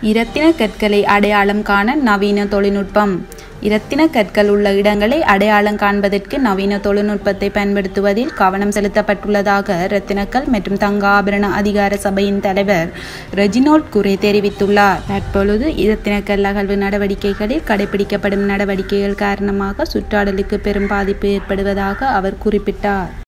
இரத்தின கற்களை அடையாளம் காண நவீன தொழில்நுட்பம். இரத்தின கற்கள் உள்ள இடங்களை அடையாளம் காண்பதற்கு நவீன தொழில்நுட்பத்தை பயன்படுத்துவதில் கவனம் செலுத்தப்பட்டுள்ளதாக இரத்தினக்கல் மற்றும் தங்க ஆபரண அதிகார சபையின் தலைவர் ரெஜினோல்ட் குரே தெரிவித்துள்ளார். தற்பொழுது இரத்தினக்கல் அகழ்வு நடவடிக்கைகளில் கடைபிடிக்கப்படும் நடவடிக்கைகள் காரணமாக சுற்றாடலுக்கு பெரும் பாதிப்பு ஏற்படுவதாக அவர் குறிப்பிட்டார்.